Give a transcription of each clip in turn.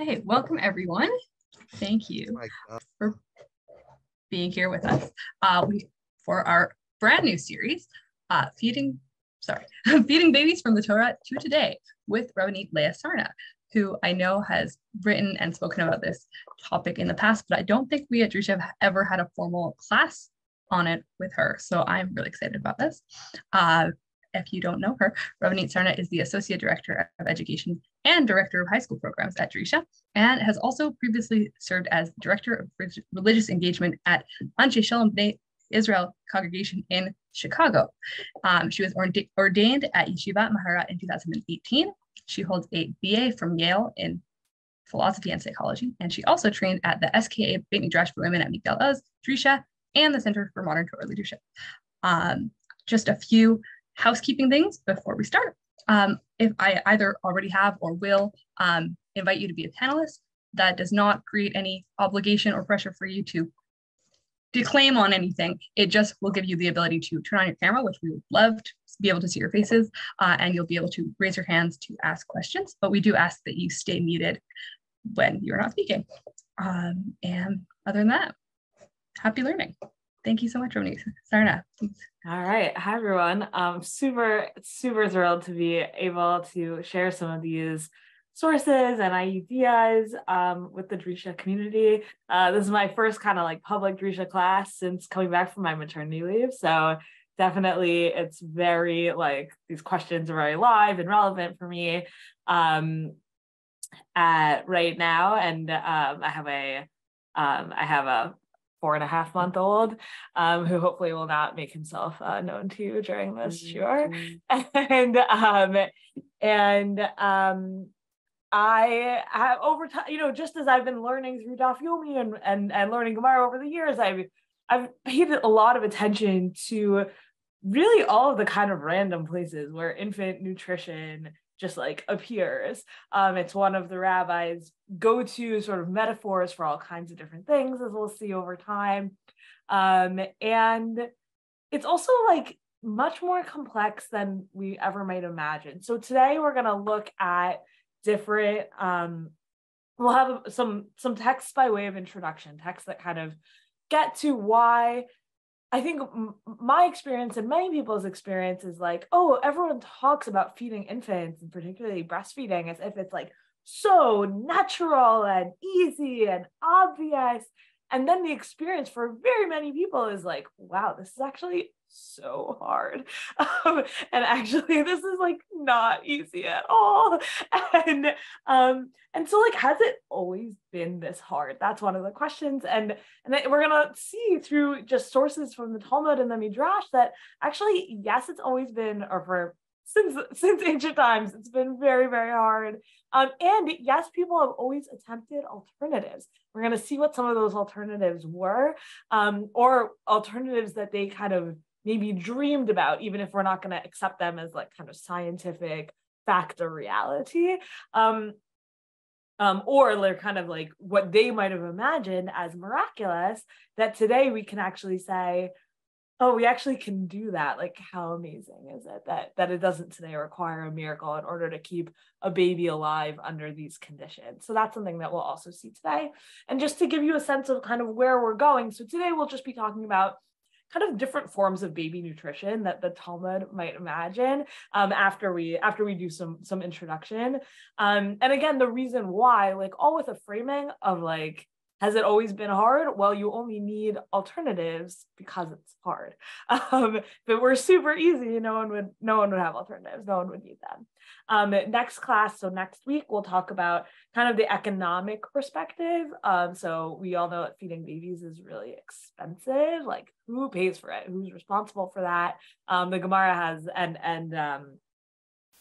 Okay, welcome everyone. Thank you for being here with us. Uh, we for our brand new series, uh, feeding sorry, feeding babies from the Torah to today with Rabbanit Leah Sarna, who I know has written and spoken about this topic in the past, but I don't think we at Drisha have ever had a formal class on it with her. So I'm really excited about this. Uh, if you don't know her, Rabbanit Sarna is the Associate Director of Education and Director of High School Programs at Drisha, and has also previously served as Director of Religious Engagement at Anshe Shalom Bnei Israel Congregation in Chicago. Um, she was orda ordained at Yeshivat Maharat in 2018. She holds a BA from Yale in philosophy and psychology, and she also trained at the SKA Beit Midrash for Women at Migdal Oz, Drisha, and the Center for Modern Torah Leadership. Um, just a few housekeeping things before we start. Um, if I either already have or will um, invite you to be a panelist, that does not create any obligation or pressure for you to declaim on anything. It just will give you the ability to turn on your camera, which we would love to be able to see your faces, uh, and you'll be able to raise your hands to ask questions. But we do ask that you stay muted when you're not speaking. Um, and other than that, happy learning. Thank you so much, Roni. Sarna. All right. Hi, everyone. I'm super, super thrilled to be able to share some of these sources and ideas um, with the Drisha community. Uh, this is my first kind of like public Drisha class since coming back from my maternity leave. So definitely it's very like these questions are very live and relevant for me um, at right now. And um, I have a um, I have a four and a half month old um, who hopefully will not make himself uh, known to you during this sure and um, and um, I have over time, you know, just as I've been learning through Daf Yomi and, and, and learning Gemara over the years, I've, I've paid a lot of attention to really all of the kind of random places where infant nutrition just like appears. Um, it's one of the rabbis' go-to sort of metaphors for all kinds of different things, as we'll see over time. Um, and it's also like much more complex than we ever might imagine. So today we're going to look at different. Um, we'll have some some texts by way of introduction, texts that kind of get to why I think my experience and many people's experience is like, oh, everyone talks about feeding infants and particularly breastfeeding as if it's like so natural and easy and obvious. And then the experience for very many people is like, wow, this is actually so hard. Um, and actually, this is like not easy at all. And um, and so like, has it always been this hard? That's one of the questions. And and we're gonna see through just sources from the Talmud and the Midrash that actually, yes, it's always been, or for since since ancient times, it's been very, very hard. Um, and yes, people have always attempted alternatives. We're to see what some of those alternatives were, um, or alternatives that they kind of maybe dreamed about, even if we're not going to accept them as like kind of scientific fact or reality. Um, um, or they're kind of like what they might have imagined as miraculous, that today we can actually say, oh, we actually can do that. Like, how amazing is it that that it doesn't today require a miracle in order to keep a baby alive under these conditions? So that's something that we'll also see today. And just to give you a sense of kind of where we're going. So today we'll just be talking about kind of different forms of baby nutrition that the Talmud might imagine um, after we after we do some some introduction. Um, and again, the reason why, like all with a framing of like has it always been hard? Well, you only need alternatives because it's hard. Um, if it were super easy, no one would no one would have alternatives. No one would need them. Um, next class, so next week, we'll talk about kind of the economic perspective. Um, so we all know that feeding babies is really expensive. Like who pays for it? Who's responsible for that? Um, the Gemara has and and um,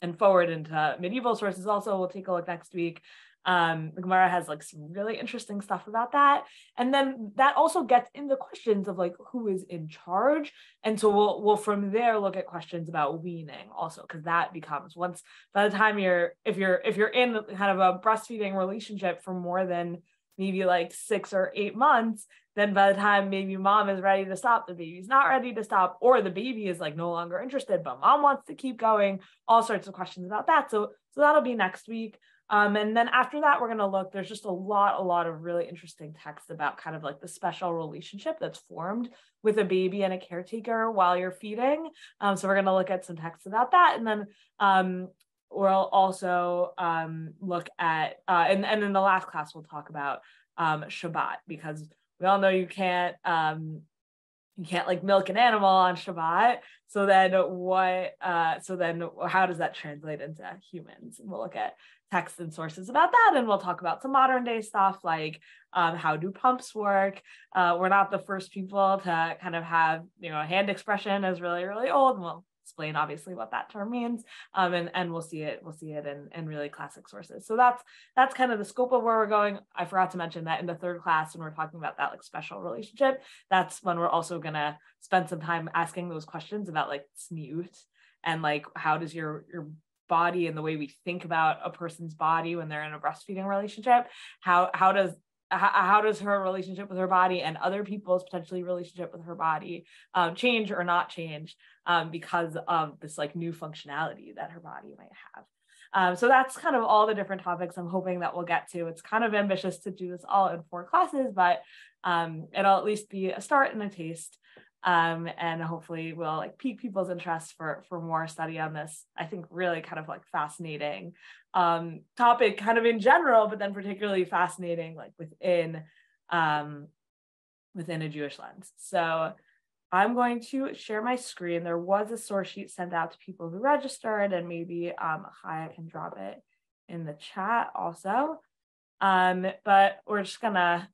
and forward into medieval sources also. We'll take a look next week um, the Gemara has like some really interesting stuff about that. And then that also gets into questions of like who is in charge. And so we'll we'll from there look at questions about weaning also, because that becomes once by the time you're if you're if you're in kind of a breastfeeding relationship for more than maybe like six or eight months, then by the time maybe mom is ready to stop, the baby's not ready to stop, or the baby is like no longer interested, but mom wants to keep going, all sorts of questions about that. So so that'll be next week. Um, and then after that, we're going to look, there's just a lot, a lot of really interesting texts about kind of like the special relationship that's formed with a baby and a caretaker while you're feeding. Um, so we're going to look at some texts about that. And then um, we'll also um, look at, uh, and, and in the last class, we'll talk about um, Shabbat because we all know you can't um, you can't like milk an animal on Shabbat. So then what uh so then how does that translate into humans? And we'll look at texts and sources about that and we'll talk about some modern day stuff like um, how do pumps work uh, we're not the first people to kind of have you know hand expression is really really old and we'll explain obviously what that term means um, and and we'll see it we'll see it in, in really classic sources. So that's that's kind of the scope of where we're going. I forgot to mention that in the third class when we're talking about that like special relationship that's when we're also going to spend some time asking those questions about like tzniut and like how does your your body and the way we think about a person's body when they're in a breastfeeding relationship how how does how, does her relationship with her body and other people's potentially relationship with her body um, change or not change um, because of this like new functionality that her body might have. Um, so that's kind of all the different topics I'm hoping that we'll get to. It's kind of ambitious to do this all in four classes, but um, it'll at least be a start and a taste. Um, and hopefully will like pique people's interest for for more study on this. I think really kind of like fascinating um, topic, kind of in general, but then particularly fascinating like within um, within a Jewish lens. So I'm going to share my screen. There was a source sheet sent out to people who registered, and maybe um, Chaya can drop it in the chat also. Um, but we're just gonna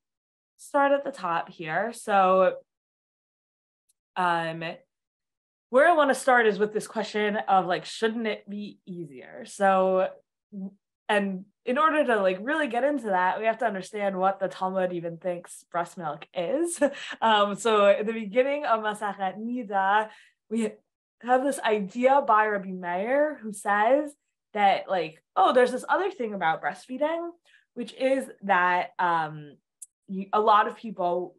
start at the top here. So um, where I want to start is with this question of like, shouldn't it be easier? So and in order to like really get into that, we have to understand what the Talmud even thinks breast milk is. Um, so at the beginning of Masachet Nida, we have this idea by Rabbi Meir who says that like, oh, there's this other thing about breastfeeding, which is that um, a lot of people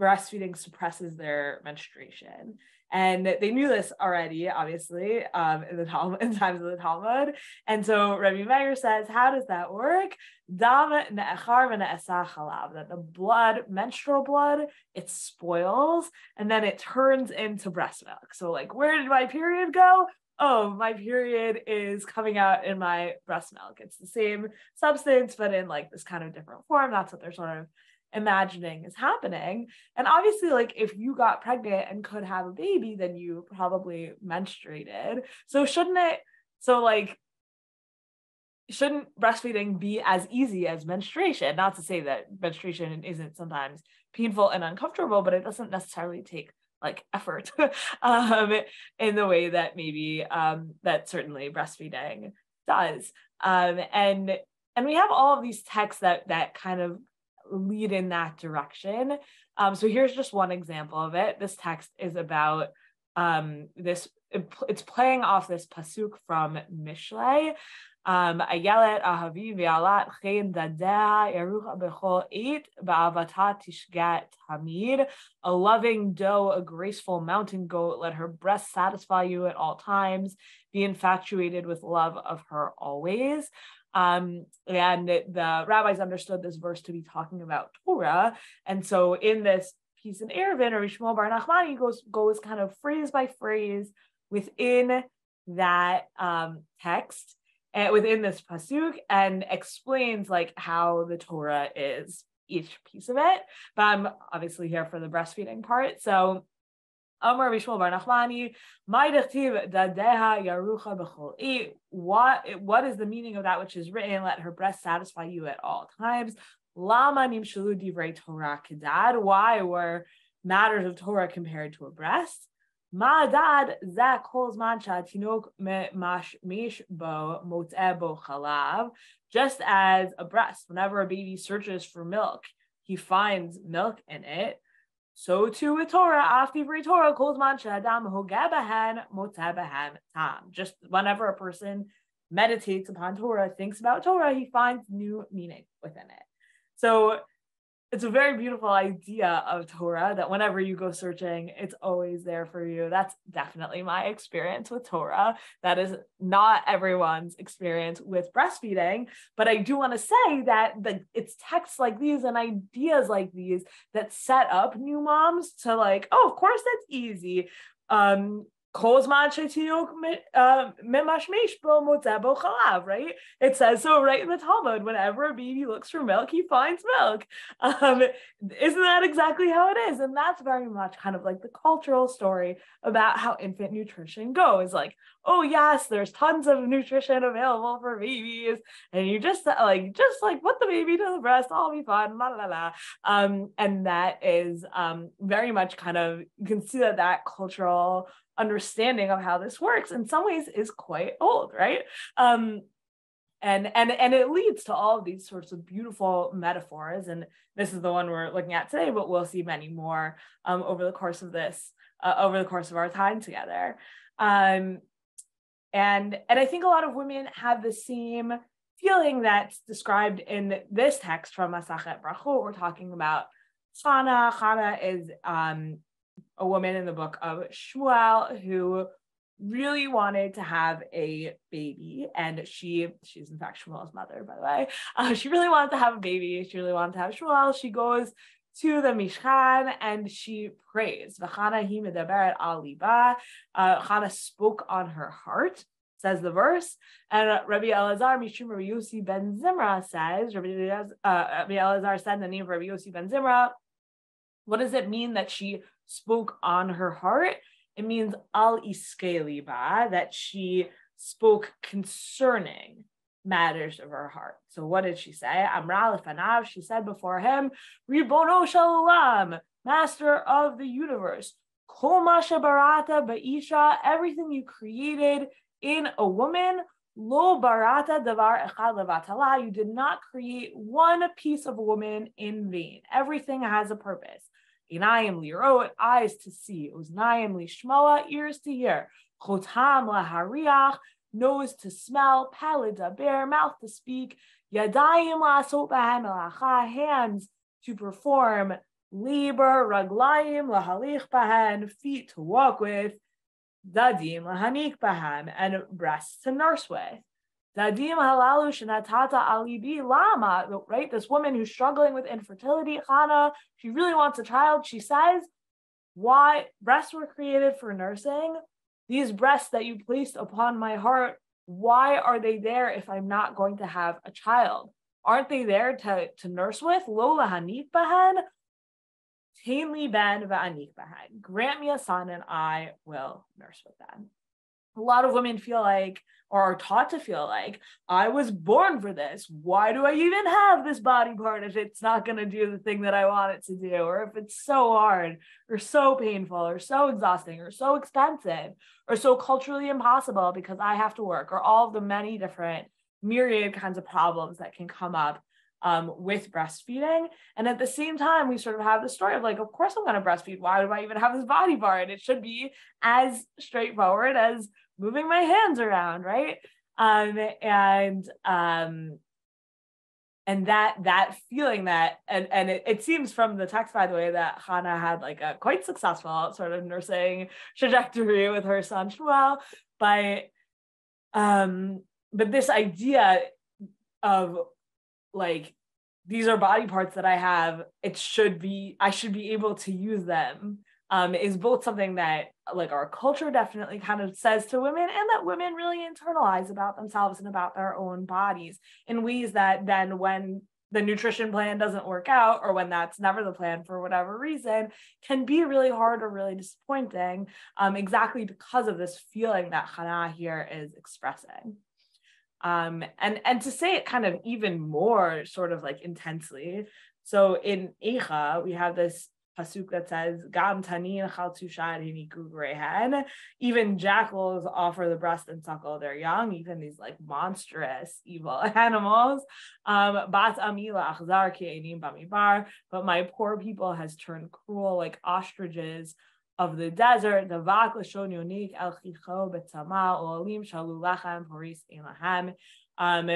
breastfeeding suppresses their menstruation and they knew this already, obviously, um, in the Talmud, in times of the Talmud. And so Rabbi Meir says, how does that work? That the blood, menstrual blood, it spoils and then it turns into breast milk. So, like, where did my period go? oh, my period is coming out in my breast milk. It's the same substance, but in like this kind of different form. That's what they're sort of imagining is happening. And obviously, like if you got pregnant and could have a baby, then you probably menstruated. So shouldn't it? So like shouldn't breastfeeding be as easy as menstruation? Not to say that menstruation isn't sometimes painful and uncomfortable, but it doesn't necessarily take like effort um, in the way that maybe um, that certainly breastfeeding does. Um, and and we have all of these texts that that kind of lead in that direction. Um, so here's just one example of it. This text is about um, this, it's playing off this pasuk from Mishlei. Um, Ayelet ahavi v'alat chen dadeh yerucha bechol eight ba'avata tishgat hamid. A loving doe, a graceful mountain goat, let her breast satisfy you at all times. Be infatuated with love of her always. Um, and the rabbis understood this verse to be talking about Torah. And so in this piece in Eruvin, or Shmuel Bar Nachmani goes, goes kind of phrase by phrase within that um, text and within this pasuk and explains like how the Torah is each piece of it. But I'm obviously here for the breastfeeding part. So Amar Bar Nachmani, Dadeha Yarucha B'chol What what is the meaning of that which is written? Let her breast satisfy you at all times. Lama Nimshalu Divrei Torah Kedad. Why were matters of Torah compared to a breast? Ma'adad Chalav. Just as a breast, whenever a baby searches for milk, he finds milk in it. So too with Torah, after Torah calls man shadam hogabahan motabahan tam. Just whenever a person meditates upon Torah, thinks about Torah, he finds new meaning within it. So it's a very beautiful idea of Torah that whenever you go searching, it's always there for you. That's definitely my experience with Torah. That is not everyone's experience with breastfeeding, but I do want to say that the, it's texts like these and ideas like these that set up new moms to like, oh, of course that's easy. Um, right? It says so right in the Talmud. Whenever a baby looks for milk, he finds milk. Um, isn't that exactly how it is? And that's very much kind of like the cultural story about how infant nutrition goes. Like, oh yes, there's tons of nutrition available for babies, and you just like just like put the baby to the breast, all be fine, la la la. Um, and that is um very much kind of you can see that that cultural understanding of how this works in some ways is quite old, right? Um, and and and it leads to all of these sorts of beautiful metaphors and this is the one we're looking at today but we'll see many more um, over the course of this uh, over the course of our time together um, and and i think a lot of women have the same feeling that's described in this text from Masachet Brachot. We're talking about Chana. Chana is um, a woman in the book of Shmuel who really wanted to have a baby. And she she's in fact Shmuel's mother by the way. Uh, she really wanted to have a baby. She really wanted to have Shmuel. She goes to the Mishkan and she prays. V'chana uh, Chana spoke on her heart says the verse. And Rabbi Elazar Mishum Rabbi Yossi ben Zimra says Rabbi, uh, Rabbi Elazar said the name of Rabbi Yossi ben Zimra what does it mean that she spoke on her heart, it means al iskeliba, that she spoke concerning matters of her heart. So what did she say? Amra lefanav, she said before him, Ribono shalom, master of the universe. Kol barata ba'isha, everything you created in a woman, lo barata davar echad levatala, you did not create one piece of woman in vain. Everything has a purpose. Inayim lirot, eyes to see. Uznayim lishmoa, ears to hear. Chotam lahariach, nose to smell. Palid daber, mouth to speak. Yadayim lasot bahem hands to perform labor. Raglayim lahalich bahen, feet to walk with. Dadim lahanik bahem, and breasts to nurse with. Dadim halalu shenatata alibi lama, right? This woman who's struggling with infertility, Hana, she really wants a child. She says, why breasts were created for nursing. These breasts that you placed upon my heart, why are they there if I'm not going to have a child? Aren't they there to, to nurse with? Lola hanif bahan, tainli ben va'anik bahan. Grant me a son and I will nurse with them a lot of women feel like or are taught to feel like I was born for this. Why do I even have this body part if it's not going to do the thing that I want it to do or if it's so hard or so painful or so exhausting or so expensive or so culturally impossible because I have to work or all of the many different myriad kinds of problems that can come up um, with breastfeeding. And at the same time, we sort of have the story of like, of course I'm going to breastfeed. Why do I even have this body part? It should be as straightforward as moving my hands around, right? Um, and um, and that that feeling that and and it, it seems from the text by the way that Hannah had like a quite successful sort of nursing trajectory with her son Shmuel, but um, but this idea of like these are body parts that I have. It should be I should be able to use them um, is both something that like our culture definitely kind of says to women and that women really internalize about themselves and about their own bodies in ways that then when the nutrition plan doesn't work out or when that's never the plan for whatever reason can be really hard or really disappointing um, exactly because of this feeling that Hannah here is expressing um, and and to say it kind of even more sort of like intensely so in Eicha, we have this pasuk that says Gam tanin chaltushad Even jackals offer the breast and suckle their young, even these like monstrous evil animals. Um, Bat amila achzar. But my poor people has turned cruel like ostriches of the desert. The vak lashon yonik el chicho betama olim shalu lachem horis elahem. Um,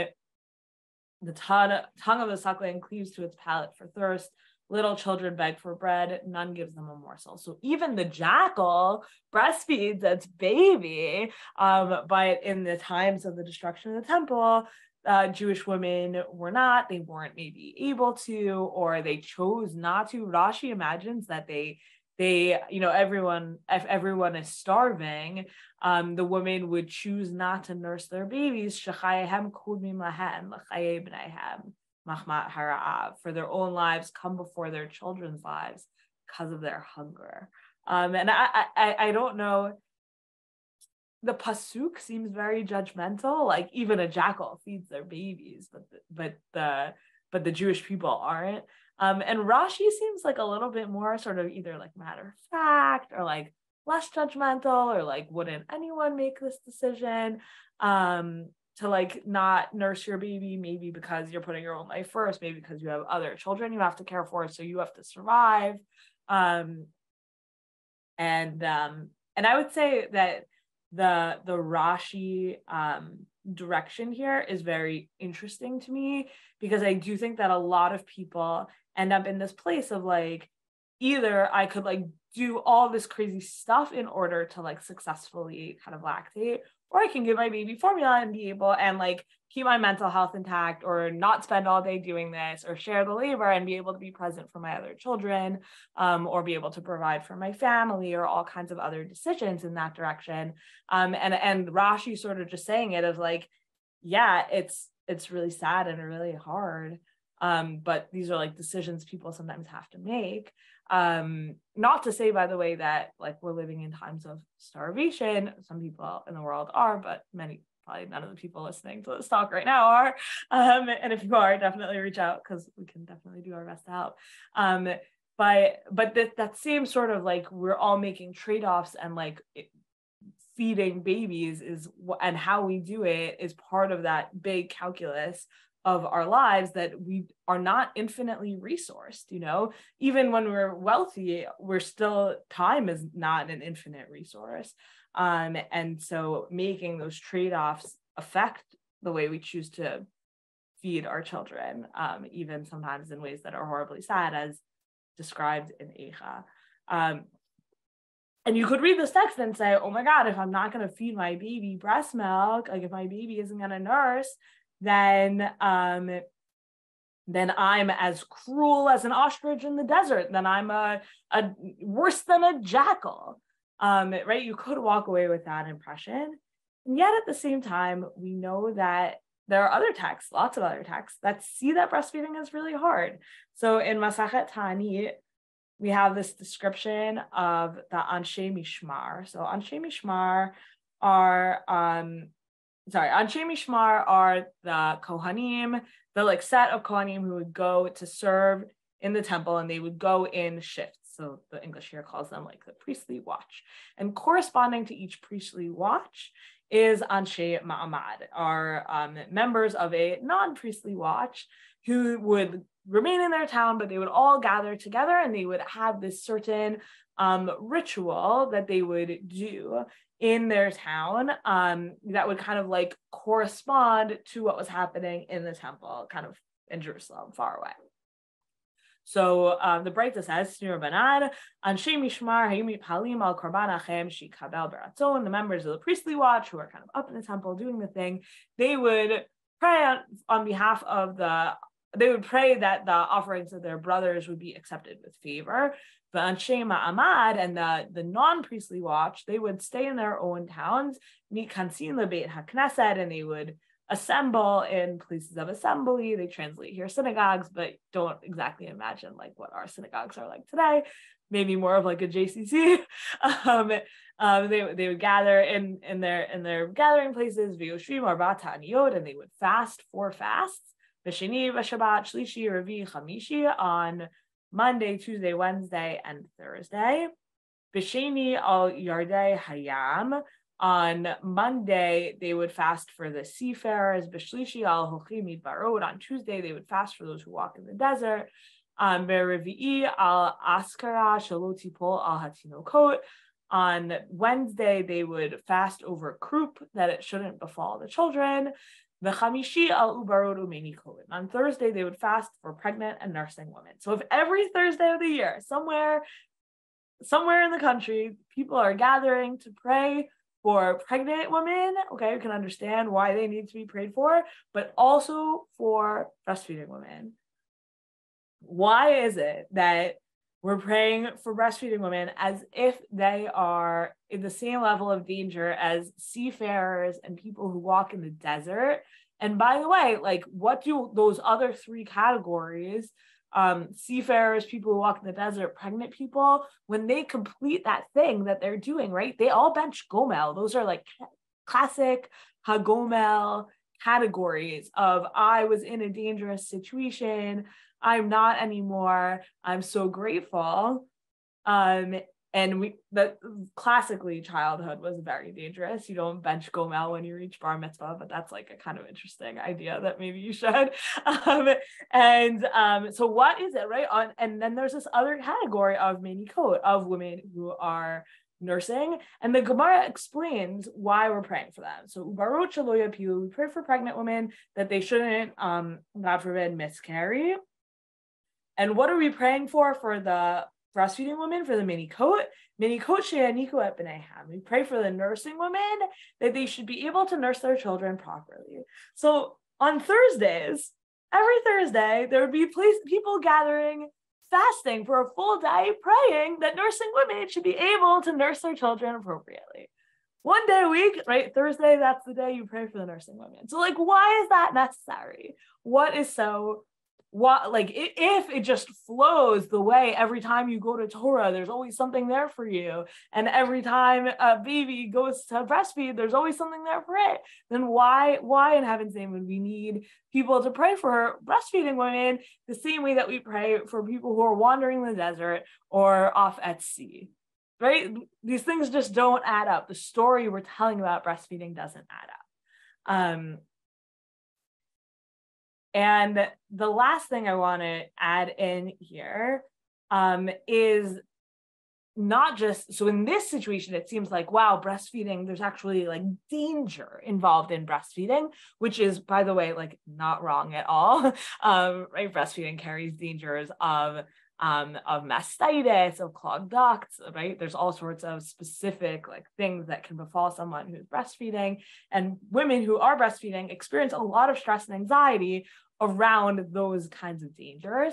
the tongue, tongue of the suckling cleaves to its palate for thirst little children beg for bread, none gives them a morsel. So even the jackal breastfeeds its baby. Um, but in the times of the destruction of the temple, uh, Jewish women were not, they weren't maybe able to, or they chose not to. Rashi imagines that they they you know everyone if everyone is starving um the women would choose not to nurse their babies for their own lives come before their children's lives because of their hunger. Um, and I, I, I don't know. The pasuk seems very judgmental. Like even a jackal feeds their babies, but the, but the but the Jewish people aren't. Um, and Rashi seems like a little bit more sort of either like matter of fact or like less judgmental or like wouldn't anyone make this decision um to like not nurse your baby maybe because you're putting your own life first maybe because you have other children you have to care for so you have to survive. Um and um and i would say that the the rashi um direction here is very interesting to me because i do think that a lot of people end up in this place of like either i could like do all this crazy stuff in order to like successfully kind of lactate or I can give my baby formula and be able and like keep my mental health intact or not spend all day doing this or share the labor and be able to be present for my other children um, or be able to provide for my family or all kinds of other decisions in that direction. Um, and and Rashi sort of just saying it of like yeah it's it's really sad and really hard. Um, but these are like decisions people sometimes have to make um, not to say, by the way, that like we're living in times of starvation. Some people in the world are, but many, probably none of the people listening to this talk right now are. Um, and if you are, definitely reach out because we can definitely do our best to help. Um, but but that that same sort of like we're all making trade offs and like it, feeding babies is and how we do it is part of that big calculus of our lives that we are not infinitely resourced you know even when we're wealthy we're still time is not an infinite resource um, and so making those trade-offs affect the way we choose to feed our children um, even sometimes in ways that are horribly sad as described in Eicha. Um, and you could read this text and say, oh my God, if I'm not going to feed my baby breast milk, like if my baby isn't going to nurse, then um, then I'm as cruel as an ostrich in the desert. Then I'm a, a worse than a jackal. Um, right? You could walk away with that impression. And yet at the same time, we know that there are other texts, lots of other texts that see that breastfeeding is really hard. So in Masachet Ta'anit, we have this description of the Anshe Mishmar. So Anshe Mishmar are um, sorry, Anshe Mishmar are the Kohanim, the like set of Kohanim who would go to serve in the temple and they would go in shifts. So the English here calls them like the priestly watch. And corresponding to each priestly watch is Anshe Ma'amad, are um, members of a non-priestly watch who would remain in their town, but they would all gather together and they would have this certain um, ritual that they would do in their town um, that would kind of like correspond to what was happening in the temple, kind of in Jerusalem, far away. So um, the Breita says, Snur Banan, Anshe Mishmar, Hayumi Palim al Korban Achem, Shikabel Baratzon, the members of the priestly watch who are kind of up in the temple doing the thing, they would pray on, on behalf of the they would pray that the offerings of their brothers would be accepted with favor. The Anshe Ma'amad and the, the non-priestly watch, they would stay in their own towns, meet Kansin Beit HaKnesset, and they would assemble in places of assembly. They translate here synagogues, but don't exactly imagine like what our synagogues are like today. Maybe more of like a JCC. um, um, they, they would gather in, in their in their gathering places, Vyoshrim or Aniyot, and they would fast four fasts B'Sheni, Shabbat, Shlishi, Revi, Chamishi on Monday, Tuesday, Wednesday, and Thursday. B'Sheni al Yardei Hayam. On Monday, they would fast for the seafarers. B'Shlishi al Hochim Barod. On Tuesday, they would fast for those who walk in the desert. Um, al Askara Shaloti Pol al Hatinokot. On Wednesday, they would fast over croup that it shouldn't befall the children. The chamishi al ubarot umeni On Thursday, they would fast for pregnant and nursing women. So if every Thursday of the year, somewhere, somewhere in the country, people are gathering to pray for pregnant women, okay, you can understand why they need to be prayed for, but also for breastfeeding women. Why is it that we're praying for breastfeeding women as if they are in the same level of danger as seafarers and people who walk in the desert? And by the way, like, what do those other three categories um, seafarers, people who walk in the desert, pregnant people, when they complete that thing that they're doing, right? They all bench Gomel. Those are like classic Hagomel categories of I was in a dangerous situation. I'm not anymore. I'm so grateful. Um, and we that classically childhood was very dangerous. You don't bench gomel when you reach bar mitzvah but that's like a kind of interesting idea that maybe you should. Um, and um, so what is it right? On and then there's this other category of meinikot of women who are nursing. And the gemara explains why we're praying for them. So ubarot we pray for pregnant women that they shouldn't um god forbid miscarry and what are we praying for for the breastfeeding women for the meinikot, mini coat she'aniku et b'neihem. We pray for the nursing women that they should be able to nurse their children properly. So on Thursdays, every Thursday, there would be place, people gathering, fasting for a full day, praying that nursing women should be able to nurse their children appropriately. One day a week, right? Thursday, that's the day you pray for the nursing women. So, like, why is that necessary? What is so what like if it just flows the way every time you go to Torah, there's always something there for you, and every time a baby goes to breastfeed, there's always something there for it. Then why why in heaven's name would we need people to pray for breastfeeding women the same way that we pray for people who are wandering the desert or off at sea? Right? These things just don't add up. The story we're telling about breastfeeding doesn't add up. Um, and the last thing I want to add in here um, is not just so in this situation it seems like wow breastfeeding there's actually like danger involved in breastfeeding which is by the way like not wrong at all. Um, right breastfeeding carries dangers of um, of mastitis of clogged ducts right there's all sorts of specific like things that can befall someone who's breastfeeding and women who are breastfeeding experience a lot of stress and anxiety around those kinds of dangers.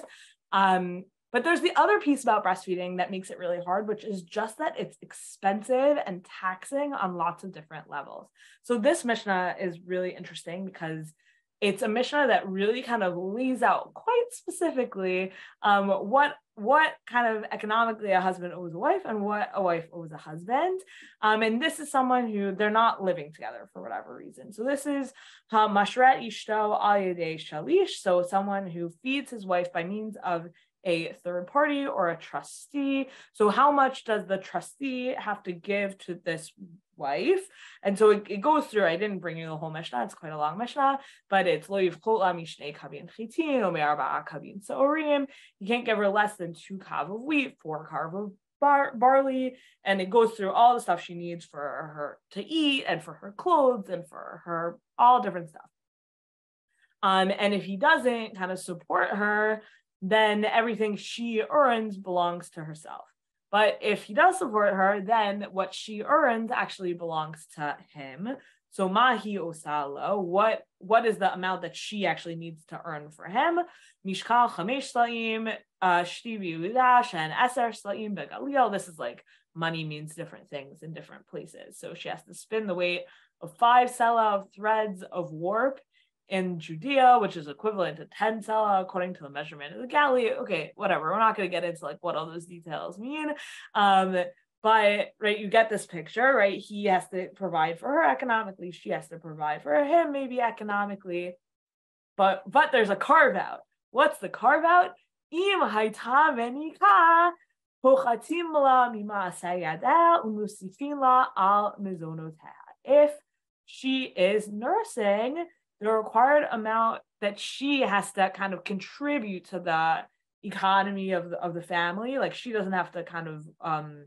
Um, but there's the other piece about breastfeeding that makes it really hard, which is just that it's expensive and taxing on lots of different levels. So this Mishnah is really interesting because it's a Mishnah that really kind of lays out quite specifically um, what what kind of economically a husband owes a wife and what a wife owes a husband. Um, and this is someone who they're not living together for whatever reason. So this is mashret ishto al shalish. So someone who feeds his wife by means of a third party or a trustee. So how much does the trustee have to give to this wife? And so it, it goes through, I didn't bring you the whole Mishnah, it's quite a long Mishnah, but it's lo yivchot mishnei kavin chitin, o me'arba'a kavin sa'orim. You can't give her less than two kav of wheat, four kav of bar- barley, and it goes through all the stuff she needs for her to eat and for her clothes and for her all different stuff. Um, and if he doesn't kind of support her, then everything she earns belongs to herself. But if he does support her, then what she earns actually belongs to him. So mahi osalo, what what is the amount that she actually needs to earn for him? Mishkal chamesh slaim, uh, shtivi udash, and eser slaim begalil. This is like money means different things in different places. So she has to spin the weight of five sela of threads of warp in Judea, which is equivalent to 10 sela according to the measurement of the Galilee. Okay, whatever. We're not going to get into like what all those details mean. Um, but right, you get this picture, right? He has to provide for her economically. She has to provide for him, maybe economically. But but there's a carve out. What's the carve out? Im hayta venika If she is nursing, the required amount that she has to kind of contribute to the economy of the, of the family like she doesn't have to kind of um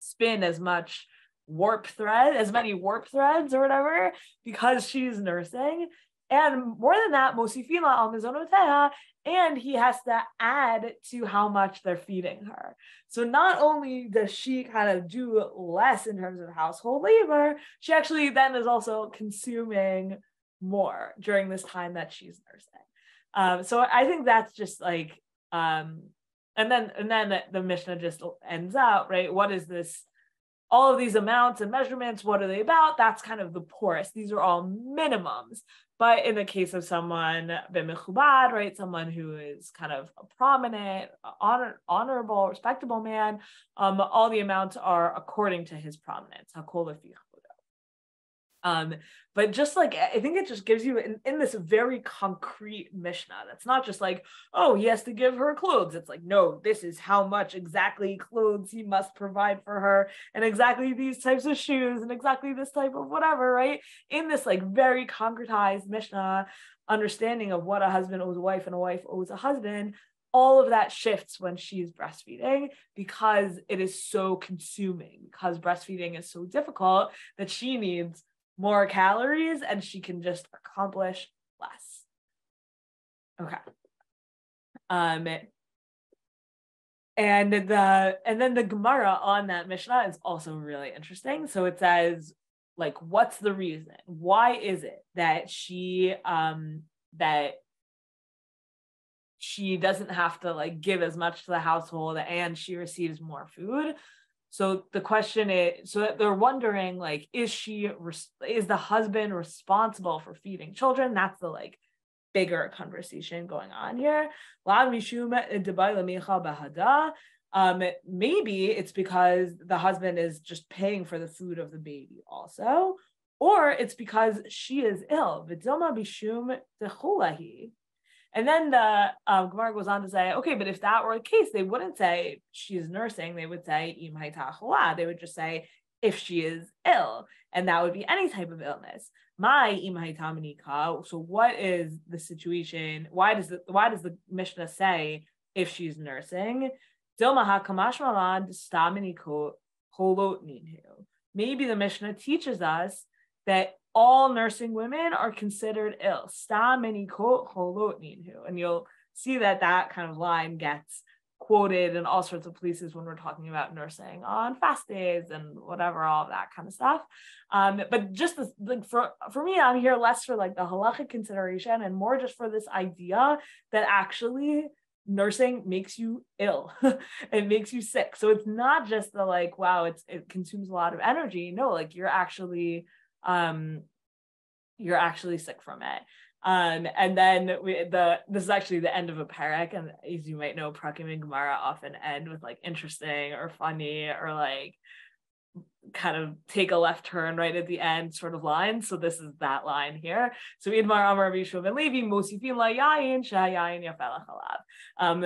spin as much warp thread, as many warp threads or whatever, because she's nursing. And more than that, Mosifila al mizonoteha, and he has to add to how much they're feeding her. So not only does she kind of do less in terms of household labor, she actually then is also consuming more during this time that she's nursing. Um, so I think that's just like, um, and then and then the, the Mishnah just ends out right. What is this? All of these amounts and measurements, what are they about? That's kind of the poorest. These are all minimums. But in the case of someone b'mechubad, right, someone who is kind of a prominent, honor, honorable, respectable man, um, all the amounts are according to his prominence. Hakol um, but just like I think it just gives you in, in this very concrete Mishnah. That's not just like, oh, he has to give her clothes. It's like, no, this is how much exactly clothes he must provide for her, and exactly these types of shoes, and exactly this type of whatever, right? In this like very concretized Mishnah understanding of what a husband owes a wife and a wife owes a husband, all of that shifts when she's breastfeeding because it is so consuming, because breastfeeding is so difficult that she needs more calories and she can just accomplish less. Okay. Um and the and then the Gemara on that Mishnah is also really interesting. So it says like what's the reason? Why is it that she um that she doesn't have to like give as much to the household and she receives more food so the question is, so they're wondering, like, is she, is the husband responsible for feeding children? That's the like bigger conversation going on here. Um, maybe it's because the husband is just paying for the food of the baby also, or it's because she is ill. And then the um, Gemara goes on to say, okay, but if that were the case, they wouldn't say she's nursing. They would say They would just say if she is ill, and that would be any type of illness. My im So what is the situation? Why does the why does the Mishnah say if she's nursing? Maybe the Mishnah teaches us that all nursing women are considered ill. And you'll see that that kind of line gets quoted in all sorts of places when we're talking about nursing on fast days and whatever, all that kind of stuff. Um, but just this, like for for me, I'm here less for like the halachic consideration and more just for this idea that actually nursing makes you ill it makes you sick so it's not just the like wow it's it consumes a lot of energy no like you're actually um, you're actually sick from it. Um, and then we, the this is actually the end of a parak, and as you might know, Prakim and Gemara often end with like interesting or funny or like kind of take a left turn right at the end sort of line. So this is that line here. So Idmar Amar Rabbi and Levi Mosifin La Yayin Shayayin Yafela. Um,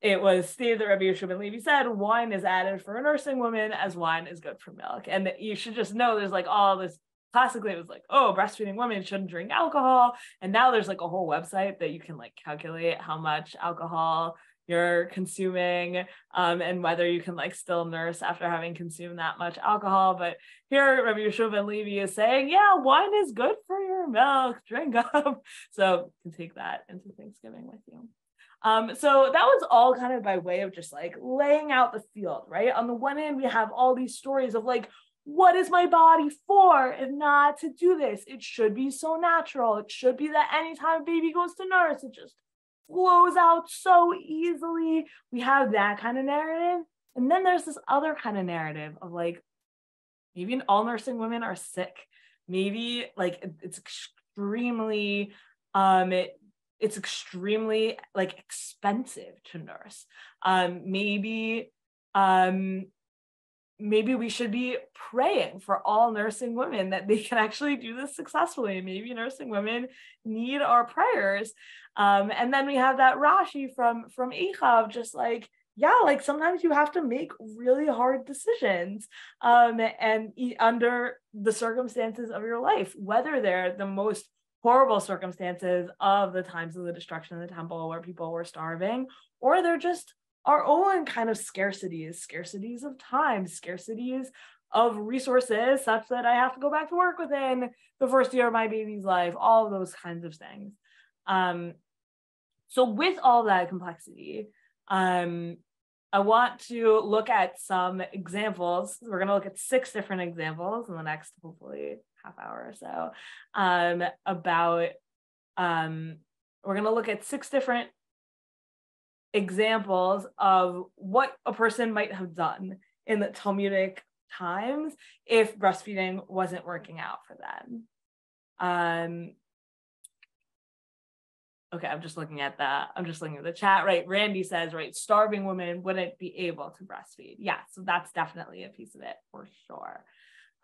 it was stated that Rabbi Yeshua ben Levi said wine is added for a nursing woman as wine is good for milk. And you should just know there's like all this classically it was like oh breastfeeding women shouldn't drink alcohol and now there's like a whole website that you can like calculate how much alcohol you're consuming um, and whether you can like still nurse after having consumed that much alcohol. But here, Rabbi Yeshua ben Levi is saying, yeah, wine is good for your milk, drink up. So you can take that into Thanksgiving with you. Um, so that was all kind of by way of just like laying out the field, right? On the one hand, we have all these stories of like, what is my body for if not to do this? It should be so natural. It should be that anytime a baby goes to nurse, it just flows out so easily. We have that kind of narrative. And then there's this other kind of narrative of like, maybe all nursing women are sick. Maybe like it's extremely, um, it, it's extremely like expensive to nurse. Um, maybe um maybe we should be praying for all nursing women that they can actually do this successfully. Maybe nursing women need our prayers. Um, and then we have that Rashi from from Eicha, just like yeah, like sometimes you have to make really hard decisions um, and under the circumstances of your life, whether they're the most horrible circumstances of the times of the destruction of the temple where people were starving, or they're just our own kind of scarcities, scarcities of time, scarcities of resources such that I have to go back to work within the first year of my baby's life, all those kinds of things. Um, so with all that complexity, um, I want to look at some examples. We're going to look at six different examples in the next, hopefully, half hour or so um, about, um, we're going to look at six different examples of what a person might have done in the Talmudic times if breastfeeding wasn't working out for them. Um, okay, I'm just looking at that. I'm just looking at the chat. Right. Randy says, right, starving women wouldn't be able to breastfeed. Yeah. So that's definitely a piece of it for sure.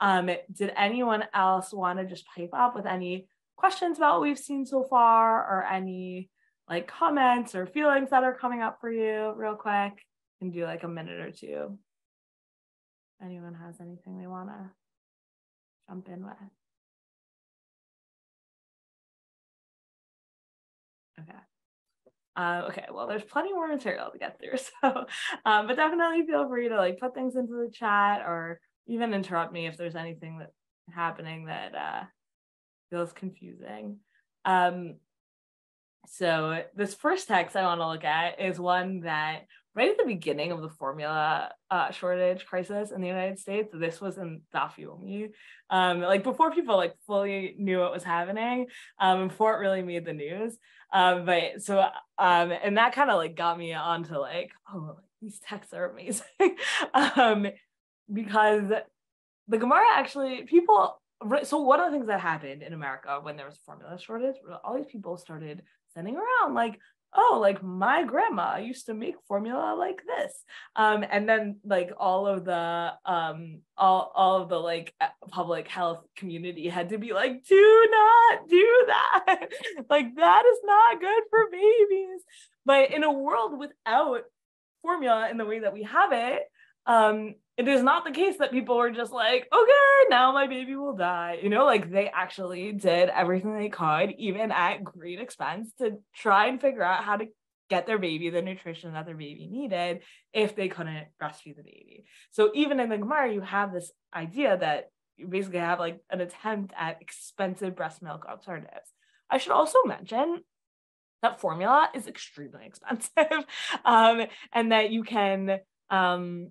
Um, did anyone else want to just pipe up with any questions about what we've seen so far or any like comments or feelings that are coming up for you real quick and do like a minute or two. Anyone has anything they want to jump in with? Okay. Uh, okay, well, there's plenty more material to get through. So, um, but definitely feel free to like put things into the chat or even interrupt me if there's anything that's happening that uh, feels confusing. Um, so this first text I want to look at is one that right at the beginning of the formula uh, shortage crisis in the United States, this was in Daf Yomi, um, like before people like fully knew what was happening, um, before it really made the news. Um, but so, um, and that kind of like got me onto like, oh, these texts are amazing, um, because the Gemara actually people. So one of the things that happened in America when there was a formula shortage, all these people started sending around like oh like my grandma used to make formula like this. Um and then like all of the um all all of the like public health community had to be like do not do that. Like that is not good for babies. But in a world without formula in the way that we have it um it is not the case that people were just like, okay, now my baby will die. You know, like they actually did everything they could, even at great expense, to try and figure out how to get their baby the nutrition that their baby needed if they couldn't breastfeed the baby. So even in the Gemara, you have this idea that you basically have like an attempt at expensive breast milk alternatives. I should also mention that formula is extremely expensive um, and that you can um,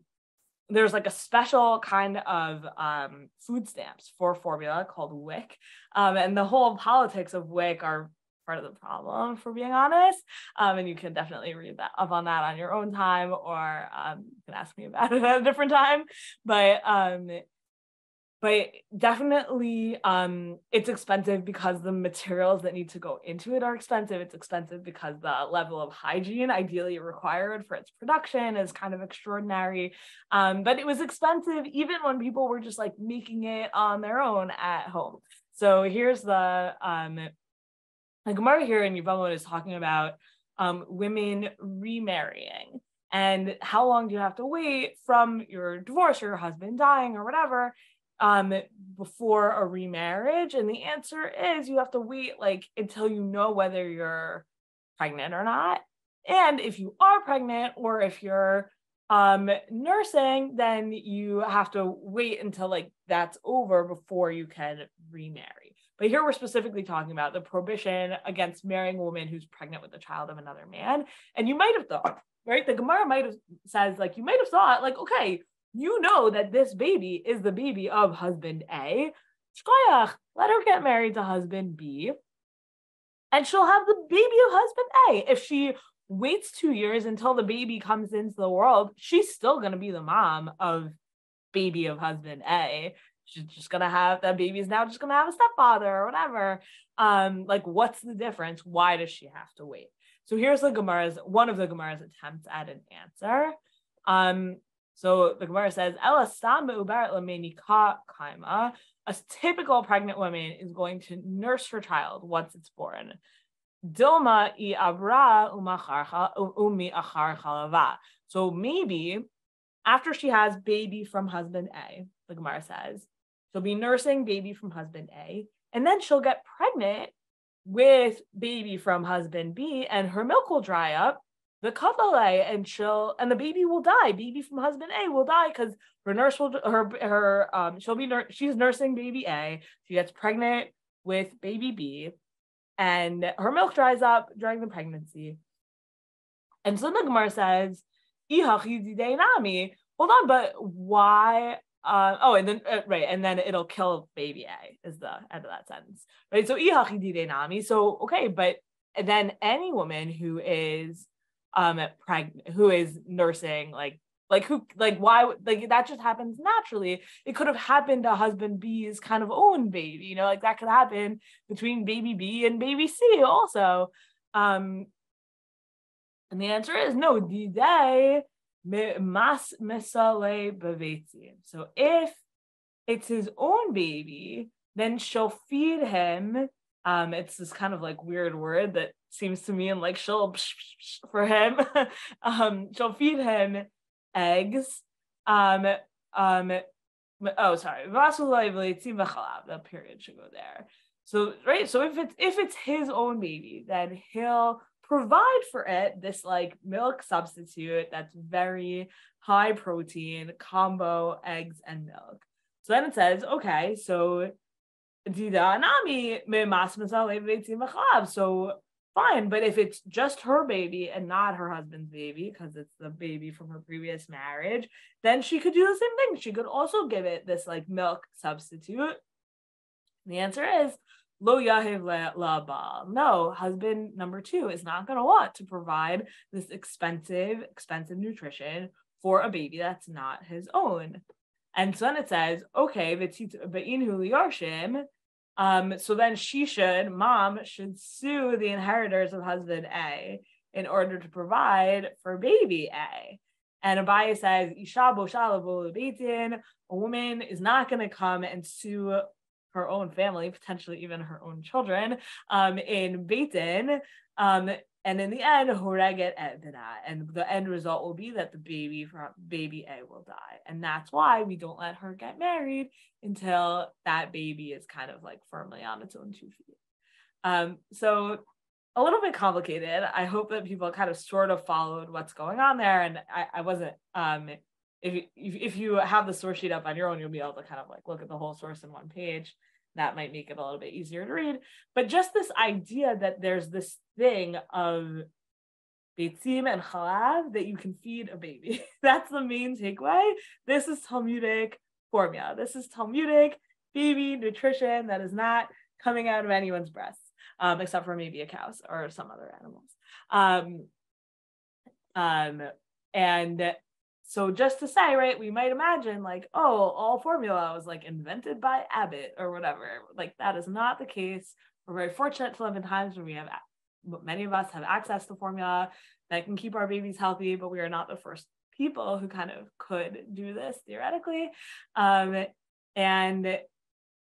there's like a special kind of um, food stamps for formula called WIC. Um, and the whole politics of WIC are part of the problem, for being honest. Um, and you can definitely read that up on that on your own time, or um, you can ask me about it at a different time. But um, but definitely um, it's expensive because the materials that need to go into it are expensive. It's expensive because the level of hygiene ideally required for its production is kind of extraordinary. Um, but it was expensive even when people were just like making it on their own at home. So here's the um, the here in Yevamot is talking about um, women remarrying and how long do you have to wait from your divorce or your husband dying or whatever um, before a remarriage? And the answer is you have to wait like until you know whether you're pregnant or not. And if you are pregnant or if you're um, nursing, then you have to wait until like that's over before you can remarry. But here we're specifically talking about the prohibition against marrying a woman who's pregnant with a child of another man. And you might have thought, right? The Gemara might have says like you might have thought like, okay, you know that this baby is the baby of husband A. Shkoyach, let her get married to husband B, and she'll have the baby of husband A. If she waits two years until the baby comes into the world, she's still going to be the mom of baby of husband A. She's just going to have that baby's now just going to have a stepfather or whatever. Um, like, what's the difference? Why does she have to wait? So here's the Gemara's one of the Gemara's attempts at an answer. Um, so the Gemara says, kaima. A typical pregnant woman is going to nurse her child once it's born. Dilma i abra umi achar. So maybe after she has baby from husband A, the Gemara says, she'll be nursing baby from husband A, and then she'll get pregnant with baby from husband B, and her milk will dry up, the kavale and she'll and the baby will die. Baby from husband A will die because her nurse will her her um she'll be she's nursing baby A. She gets pregnant with baby B, and her milk dries up during the pregnancy. And so the Gemara says, Hold on, but why? Uh, oh, and then uh, right, and then it'll kill baby A is the end of that sentence, right? So nami. So okay, but then any woman who is um pregnant who is nursing like like who like why like that just happens naturally. It could have happened to husband b's kind of own baby you know like that could happen between baby b and baby c also. Um and the answer is no diday mas mesale bevetzim so if it's his own baby then she'll feed him um it's this kind of like weird word that seems to me and like she'll for him um she'll feed him eggs um um oh sorry the period should go there. So right so if it's if it's his own baby then he'll provide for it this like milk substitute that's very high protein combo eggs and milk. So then it says okay so so fine. But if it's just her baby and not her husband's baby, because it's the baby from her previous marriage, then she could do the same thing. She could also give it this like milk substitute. The answer is lo yahiv la ba. No, husband number two is not going to want to provide this expensive, expensive nutrition for a baby that's not his own. And so then it says, okay, v'inhu um, so then she should, mom should sue the inheritors of husband A in order to provide for baby A. And Abaye says, Isha a woman is not going to come and sue her own family, potentially even her own children, um, in Beit Din. Um, and in the end, Horeget et and the end result will be that the baby from baby A will die. And that's why we don't let her get married until that baby is kind of like firmly on its own two feet. Um, so a little bit complicated. I hope that people kind of sort of followed what's going on there. And I, I wasn't um if if you have the source sheet up on your own, you'll be able to kind of like look at the whole source in one page that might make it a little bit easier to read. But just this idea that there's this thing of beitzim and chalav that you can feed a baby. That's the main takeaway. This is Talmudic formula. This is Talmudic baby nutrition that is not coming out of anyone's breasts, um, except for maybe a cow's or some other animals. Um, um, and so just to say, right, we might imagine like, oh, all formula was like invented by Abbott or whatever. Like that is not the case. We're very fortunate to live in times when we have many of us have access to formula that can keep our babies healthy, but we are not the first people who kind of could do this theoretically. Um, and it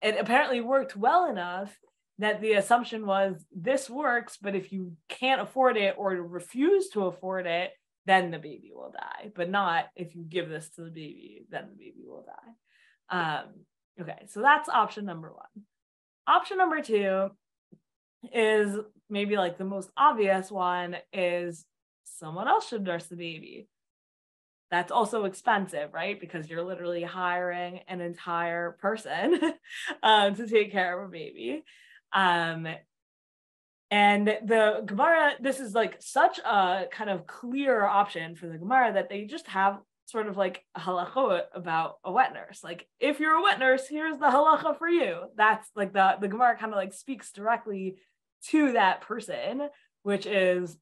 apparently worked well enough that the assumption was this works, but if you can't afford it or refuse to afford it, then the baby will die, but not if you give this to the baby, then the baby will die. Um, okay, so that's option number one. Option number two is maybe like the most obvious one is someone else should nurse the baby. That's also expensive, right? Because you're literally hiring an entire person um, to take care of a baby. Um, and the Gemara, this is like such a kind of clear option for the Gemara that they just have sort of like a halacha about a wet nurse. Like, if you're a wet nurse, here's the halacha for you. That's like the the Gemara kind of like speaks directly to that person, which is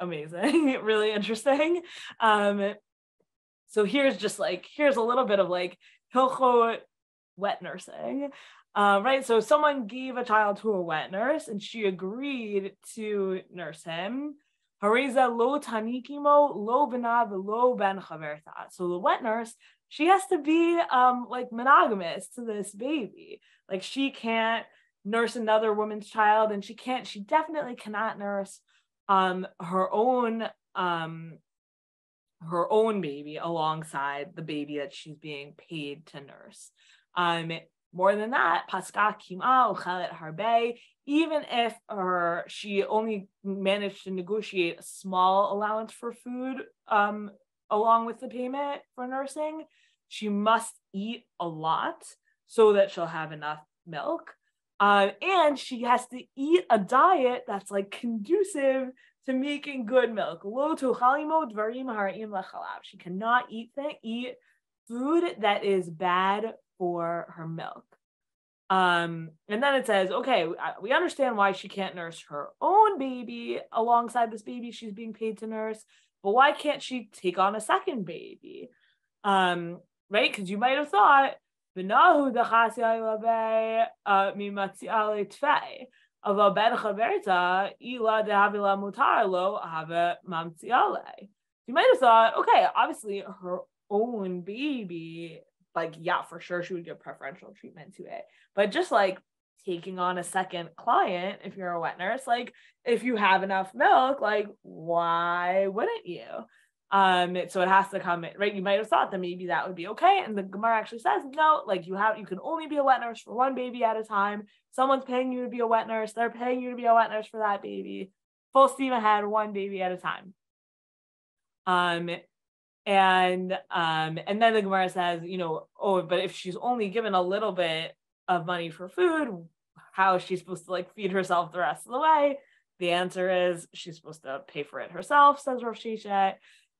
amazing, really interesting. Um, so here's just like here's a little bit of like hilchot wet nursing. Uh, right. So someone gave a child to a wet nurse and she agreed to nurse him. Hareza lo tanikimo lo lo ben So the wet nurse, she has to be um like monogamous to this baby. Like she can't nurse another woman's child and she can't, she definitely cannot nurse um her own um her own baby alongside the baby that she's being paid to nurse. Um, more than that, paska kima uchelet harbe, even if her she only managed to negotiate a small allowance for food um, along with the payment for nursing, she must eat a lot so that she'll have enough milk. Uh, and she has to eat a diet that's like conducive to making good milk. She cannot eat eat food that is bad for her milk. Um, and then it says, okay, we understand why she can't nurse her own baby alongside this baby she's being paid to nurse, but why can't she take on a second baby? Um, right? Because you might have thought, ונהו דחסי לבי ממציאה לתפי, אבל בן חברתה, אילה דהבי מותר לו, הווה ממציאה לי. You might have thought, okay, obviously her own baby, like, yeah, for sure she would give preferential treatment to it. But just like taking on a second client, if you're a wet nurse, like, if you have enough milk, like, why wouldn't you? Um, so it has to come in, right? You might have thought that maybe that would be okay. And the Gemara actually says, no, like you have, you can only be a wet nurse for one baby at a time. Someone's paying you to be a wet nurse. They're paying you to be a wet nurse for that baby. Full steam ahead, one baby at a time. Um, and um, and then the Gemara says, you know, oh, but if she's only given a little bit of money for food, how is she supposed to like feed herself the rest of the way? The answer is she's supposed to pay for it herself, says Rav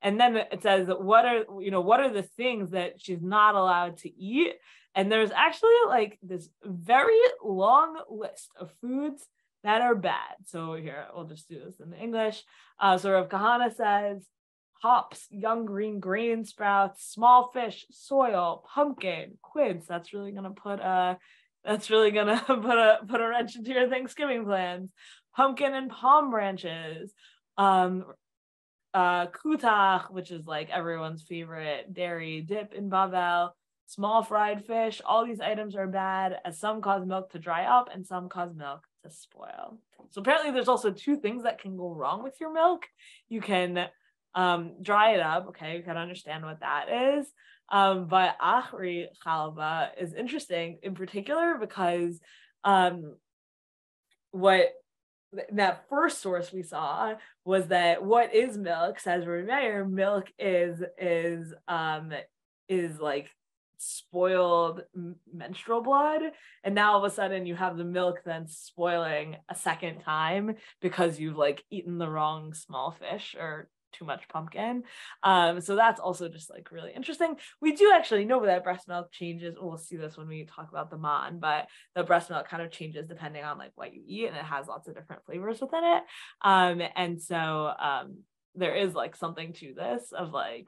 and then it says what are you know what are the things that she's not allowed to eat? And there's actually like this very long list of foods that are bad. So here we'll just do this in english. Uh, so Rav Kahana says hops young green grain sprouts small fish soil pumpkin quids that's really gonna put a that's really gonna put a put a wrench into your thanksgiving plans pumpkin and palm branches um, uh kutach, which is like everyone's favorite dairy dip in Bavel, small fried fish. All these items are bad as some cause milk to dry up and some cause milk to spoil. So apparently there's also two things that can go wrong with your milk. You can um, dry it up. Okay, you can understand what that is. Um, but Achri Chalva is interesting in particular because um, what that first source we saw was that what is milk says Meir, milk is is um is like spoiled menstrual blood and now all of a sudden you have the milk then spoiling a second time because you've like eaten the wrong small fish or too much pumpkin. Um, so that's also just like really interesting. We do actually know that breast milk changes. We'll see this when we talk about the man, but the breast milk kind of changes depending on like what you eat, and it has lots of different flavors within it. Um, and so um, there is like something to this of like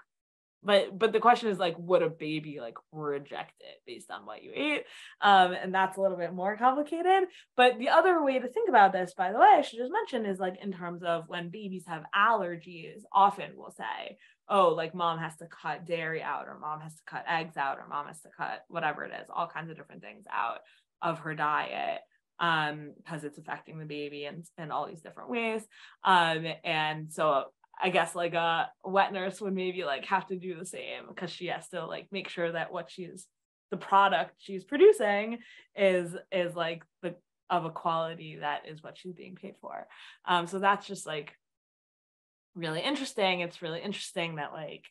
but but the question is like would a baby like reject it based on what you ate? Um and that's a little bit more complicated. But the other way to think about this by the way i should just mention is like in terms of when babies have allergies often we'll say oh like mom has to cut dairy out or mom has to cut eggs out or mom has to cut whatever it is all kinds of different things out of her diet um because it's affecting the baby in, in all these different ways. Um and so I guess like a wet nurse would maybe like have to do the same because she has to like make sure that what she's the product she's producing is is like the of a quality that is what she's being paid for. Um, so that's just like really interesting. It's really interesting that like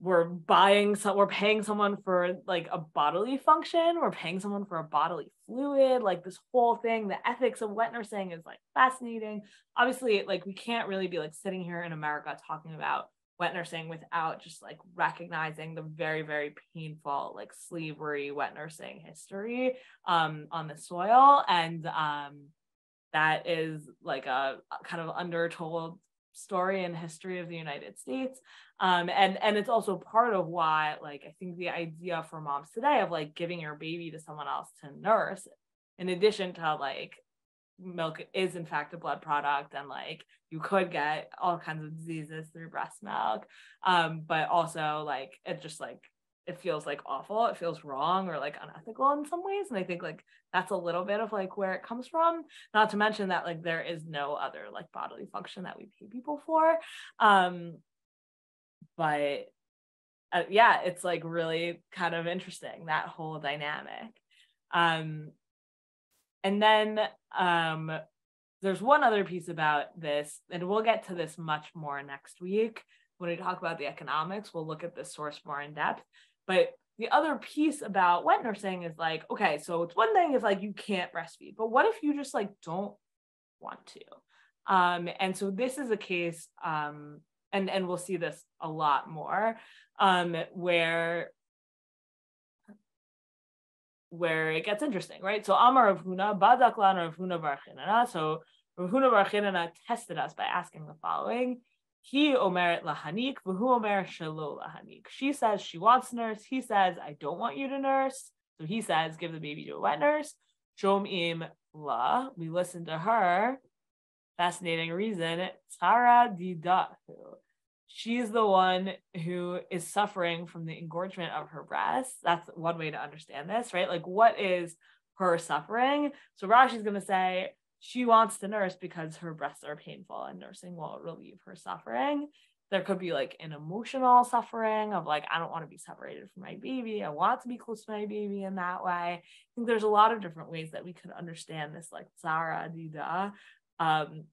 we're buying so we're paying someone for like a bodily function we're paying someone for a bodily fluid like this whole thing the ethics of wet nursing is like fascinating obviously like we can't really be like sitting here in america talking about wet nursing without just like recognizing the very very painful like slavery wet nursing history um on the soil and um that is like a, a kind of undertold story and history of the United States. Um, and and it's also part of why like I think the idea for moms today of like giving your baby to someone else to nurse, in addition to like milk is in fact a blood product and like you could get all kinds of diseases through breast milk. Um but also like it just like it feels like awful. It feels wrong or like unethical in some ways. And i think like that's a little bit of like where it comes from. Not to mention that like there is no other like bodily function that we pay people for. Um but uh, yeah, it's like really kind of interesting that whole dynamic. Um, and then um, there's one other piece about this, and we'll get to this much more next week when we talk about the economics. We'll look at this source more in depth. But the other piece about wet nursing is like, okay, so it's one thing if like you can't breastfeed, but what if you just like don't want to? Um, and so this is a case, um, and and we'll see this a lot more, um, where where it gets interesting, right? So Amar Rav Huna, Badaklan Rav Huna Bar So Rav Huna Bar tested us by asking the following. He omeret lahanik, v'hu omer shelo lahanik. She says she wants nurse. He says, I don't want you to nurse. So he says, give the baby to a wet nurse. Shom im la. We listen to her. Fascinating reason. Tara didahu. She's the one who is suffering from the engorgement of her breasts. That's one way to understand this, right? Like, what is her suffering? So Rashi's going to say, she wants to nurse because her breasts are painful and nursing will relieve her suffering. There could be like an emotional suffering of like, I don't want to be separated from my baby. I want to be close to my baby in that way. I think there's a lot of different ways that we could understand this, like Zara Dida. Um,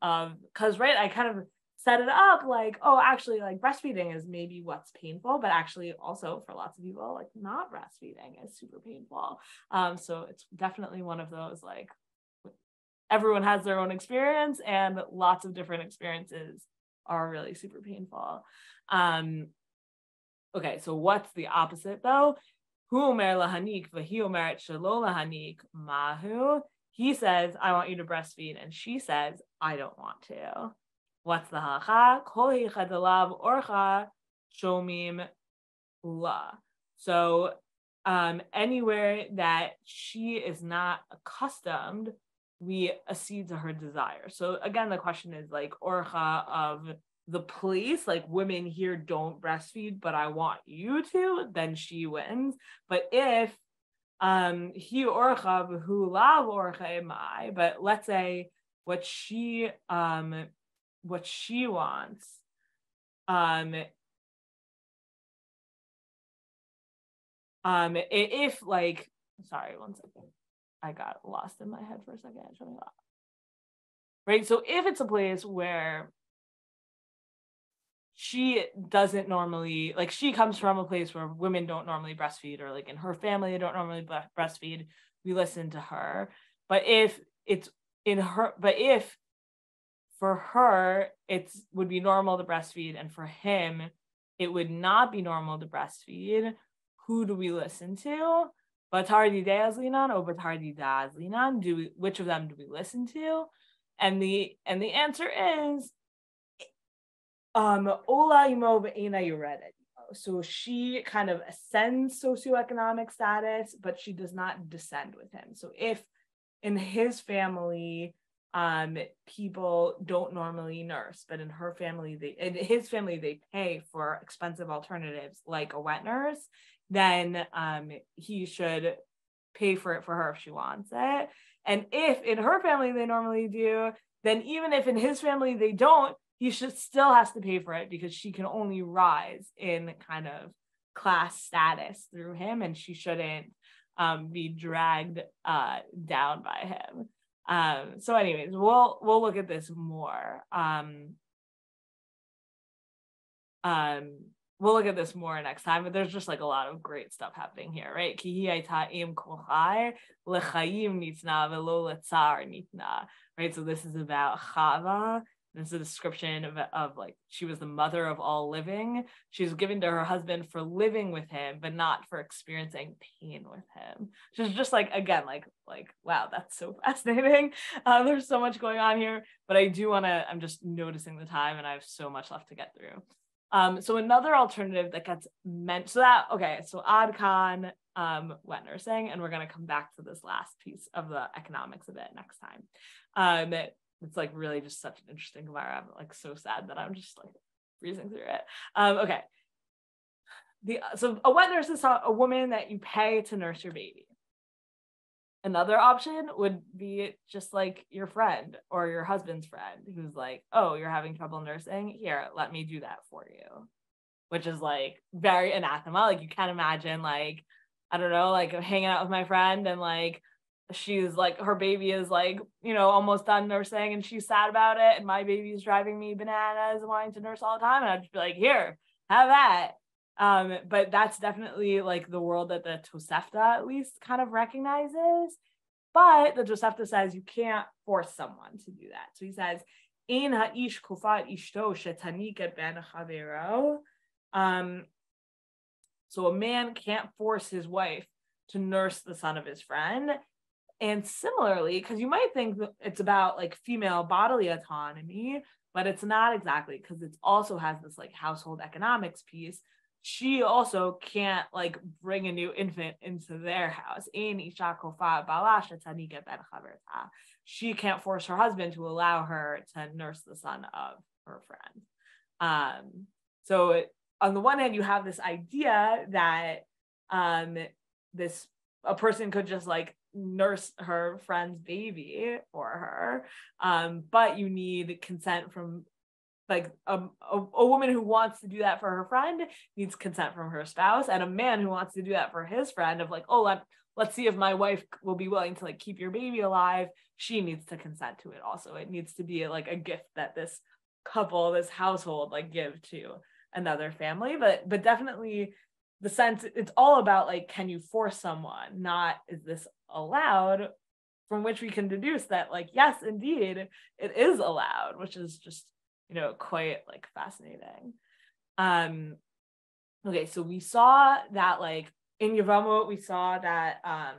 because right, I kind of set it up like, oh, actually, like breastfeeding is maybe what's painful, but actually also for lots of people, like not breastfeeding is super painful. Um, so it's definitely one of those like everyone has their own experience and lots of different experiences are really super painful. Um, okay, so what's the opposite though? mahu. He says, I want you to breastfeed, and she says, I don't want to. What's the halacha? Orcha shomim la. So um, anywhere that she is not accustomed we accede to her desire. So again, the question is like orcha of the place, like women here don't breastfeed, but I want you to, then she wins. But if um he orcha who lav orcha am but let's say what she um what she wants um um if like sorry one second I got lost in my head for a second. Right. So if it's a place where she doesn't normally like she comes from a place where women don't normally breastfeed or like in her family they don't normally breastfeed we listen to her but if it's in her but if for her it's would be normal to breastfeed and for him it would not be normal to breastfeed who do we listen to Batardi Linan or Batardi Linan? Do we, which of them do we listen to? And the and the answer is um Ola Imo Yuredet. So she kind of ascends socioeconomic status, but she does not descend with him. So if in his family, um, people don't normally nurse, but in her family, they in his family they pay for expensive alternatives like a wet nurse then um, he should pay for it for her if she wants it. And if in her family they normally do, then even if in his family they don't, he should still has to pay for it because she can only rise in kind of class status through him, and she shouldn't um, be dragged uh, down by him. Um, so, anyways, we'll we'll look at this more. Um, um, we'll look at this more next time, but there's just like a lot of great stuff happening here, right? Right. So this is about Chava. This is a description of, of like she was the mother of all living. She was given to her husband for living with him, but not for experiencing pain with him. She's just like again, like like wow, that's so fascinating. Uh, there's so much going on here, but I do want to. I'm just noticing the time, and I have so much left to get through. Um, so another alternative that gets meant so that okay, so Adkan um wet nursing, and we're gonna come back to this last piece of the economics of it next time. Um it's like really just such an interesting Gemara. I'm like so sad that I'm just like breezing through it. Um, okay. The so a wet nurse is a woman that you pay to nurse your baby. Another option would be just like your friend or your husband's friend who's like, oh, you're having trouble nursing? Here, let me do that for you. which is like very anathema. Like you can't imagine like, I don't know, like hanging out with my friend and like she's like her baby is like, you know, almost done nursing and she's sad about it. And my baby is driving me bananas and wanting to nurse all the time. And I'd just be like, here, have that. Um, but that's definitely like the world that the Tosefta at least kind of recognizes. But the Tosefta says you can't force someone to do that. So he says, "In ha'ish kufat ishto shetanika ben chavero." Um, so a man can't force his wife to nurse the son of his friend. And similarly, because you might think it's about like female bodily autonomy, but it's not exactly because it also has this like household economics piece she also can't like bring a new infant into their house. She can't force her husband to allow her to nurse the son of her friend. Um, so it, on the one hand, you have this idea that um, this a person could just like nurse her friend's baby for her, um, but you need consent from like a, a, a, woman who wants to do that for her friend needs consent from her spouse and a man who wants to do that for his friend of like oh let, let's see if my wife will be willing to like keep your baby alive. She needs to consent to it also. It needs to be like a gift that this couple this household like give to another family. But but definitely the sense it's all about like can you force someone not is this allowed from which we can deduce that like yes indeed it is allowed which is just you know, quite like fascinating. Um, okay, so we saw that like in Yavamo, we saw that um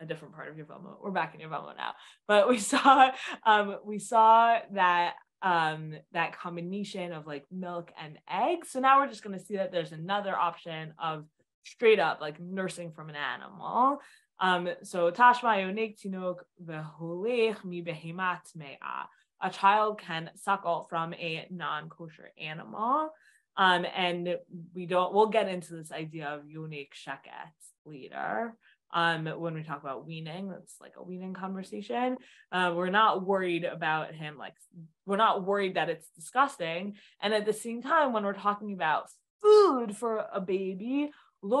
a different part of Yavamo. We're back in Yavamo now, but we saw um we saw that um that combination of like milk and eggs. So now we're just gonna see that there's another option of straight up like nursing from an animal. Um, so tashma yonik tinok v'holech mi behemat me'ah a child can suckle from a non-kosher animal. Um, and we don't, we'll get into this idea of unique sheket later. Um, when we talk about weaning, that's like a weaning conversation. Uh, we're not worried about him, like, we're not worried that it's disgusting. And at the same time, when we're talking about food for a baby, we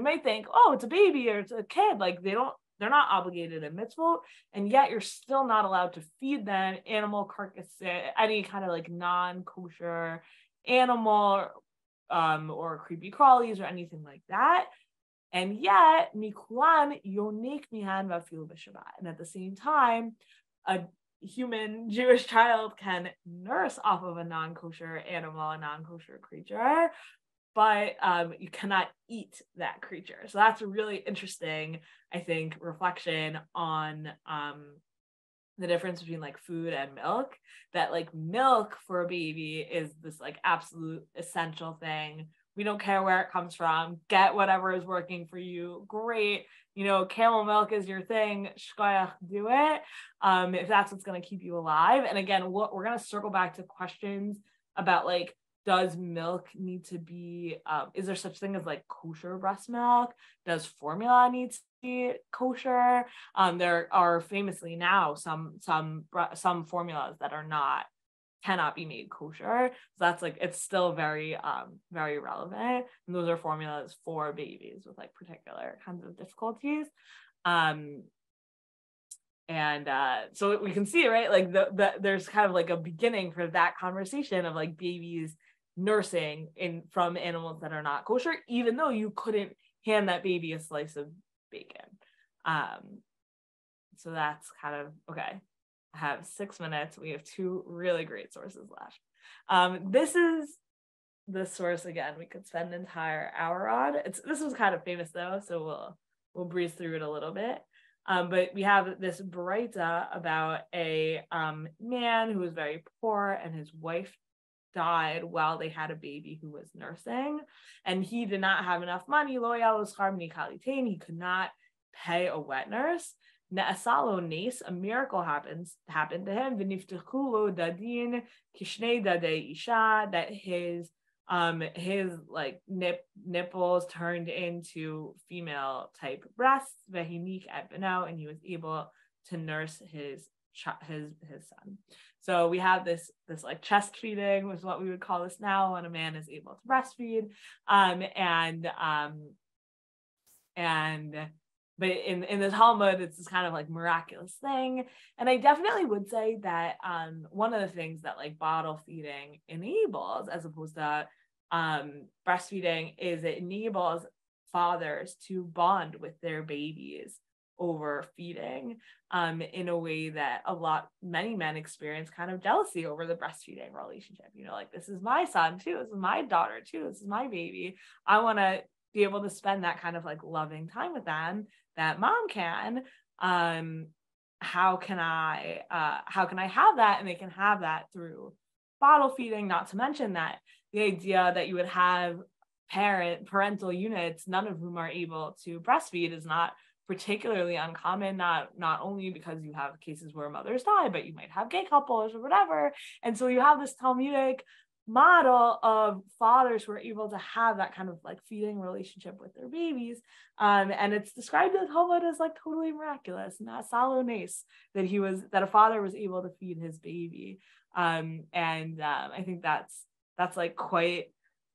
might think, oh, it's a baby or it's a kid. Like they don't they're not obligated in mitzvot, and yet you're still not allowed to feed them animal carcasses, any kind of like non-kosher animal um, or creepy crawlies or anything like that. And yet, mikulan yonik mihan vafil b'shabbat. And at the same time, a human Jewish child can nurse off of a non-kosher animal, a non-kosher creature, but um, you cannot eat that creature. So that's a really interesting, I think, reflection on um, the difference between like food and milk. That like milk for a baby is this like absolute essential thing. We don't care where it comes from. Get whatever is working for you. Great. You know, camel milk is your thing. Do it. Um, if that's what's going to keep you alive. And again, what we're going to circle back to questions about like does milk need to be um, is there such thing as like kosher breast milk? Does formula need to be kosher? Um, there are famously now some some some formulas that are not cannot be made kosher. So that's like it's still very um very relevant. And those are formulas for babies with like particular kinds of difficulties. Um and uh, so we can see right like the, the there's kind of like a beginning for that conversation of like babies nursing in from animals that are not kosher, even though you couldn't hand that baby a slice of bacon. Um, so that's kind of okay. I have six minutes. We have two really great sources left. Um, this is the source again. We could spend an entire hour on. It's this was kind of famous though, so we'll we'll breeze through it a little bit. Um, but we have this Baraita about a um, man who was very poor and his wife died while they had a baby who was nursing and he did not have enough money he could not pay a wet nurse Ne'asalo nes, a miracle happens happened to him. V'niftechulo dadin kishnei dade isha that his um his like nip nipples turned into female type breasts. Vehinik at and he was able to nurse his his his son. So we have this this like chest feeding, was what we would call this now when a man is able to breastfeed, um, and um, and but in in the Talmud, it's this kind of like miraculous thing. And I definitely would say that um, one of the things that like bottle feeding enables, as opposed to um, breastfeeding, is it enables fathers to bond with their babies over feeding um, in a way that a lot many men experience kind of jealousy over the breastfeeding relationship. You know like this is my son too this is my daughter too this is my baby. I want to be able to spend that kind of like loving time with them that mom can. Um how can i uh how can i have that? And they can have that through bottle feeding not to mention that the idea that you would have parent parental units none of whom are able to breastfeed is not particularly uncommon not not only because you have cases where mothers die but you might have gay couples or whatever. And so you have this talmudic model of fathers who are able to have that kind of like feeding relationship with their babies. Um, and it's described in the Talmud as like totally miraculous and that salo that he was that a father was able to feed his baby. Um, and um, I think that's that's like quite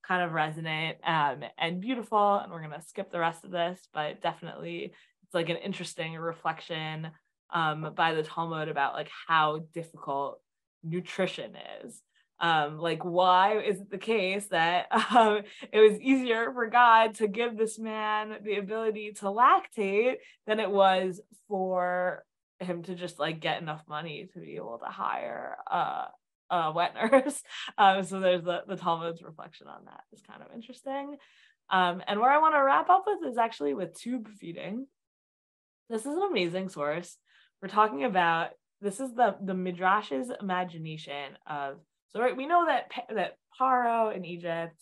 kind of resonant um, and beautiful. And we're gonna skip the rest of this but definitely it's like an interesting reflection um, by the Talmud about like how difficult nutrition is. Um, like why is it the case that um, it was easier for God to give this man the ability to lactate than it was for him to just like get enough money to be able to hire a, a wet nurse. Um, so there's the, the Talmud's reflection on that is kind of interesting. Um, and where I want to wrap up with is actually with tube feeding. This is an amazing source. We're talking about this is the the midrash's imagination of so right we know that that Paro in Egypt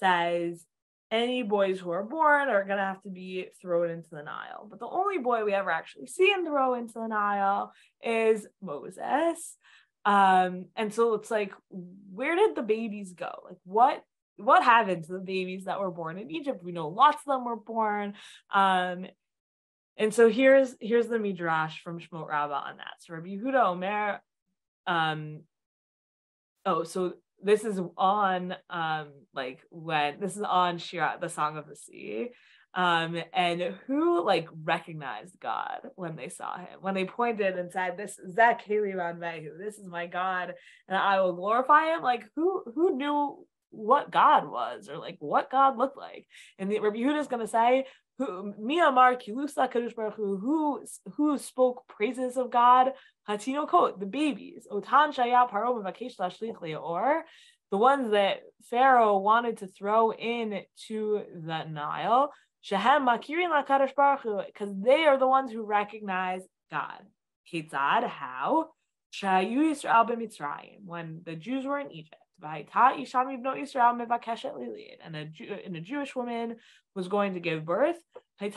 says any boys who are born are going to have to be thrown into the Nile. But the only boy we ever actually see him throw into the Nile is Moses. Um, and so it's like, where did the babies go? Like, what what happened to the babies that were born in Egypt? We know lots of them were born. Um, and so here's here's the midrash from Shemot Rabbah on that. So Rabbi Yehuda Omer, um, oh, so this is on um like when this is on Shira, the Song of the Sea. Um, and who like recognized God when they saw him, when they pointed and said, This is Zach Haley Mehu, this is my God, and I will glorify him. Like who who knew what God was or like what God looked like? And the Rabbi Yehuda is gonna say, who Miyamar Kilusa Kadosh Baruch Hu, who who spoke praises of God, Hatinokot, the babies, Otan Shaya Paro Mavakesh Lashlich or the ones that Pharaoh wanted to throw in to the Nile, Shehem Makirin LaKadosh Baruch Hu, because they are the ones who recognize God. Ketzad, how? Shayu Yisrael b'Mitzrayim, when the Jews were in Egypt. And a, Jew, and a Jewish woman was going to give birth. She would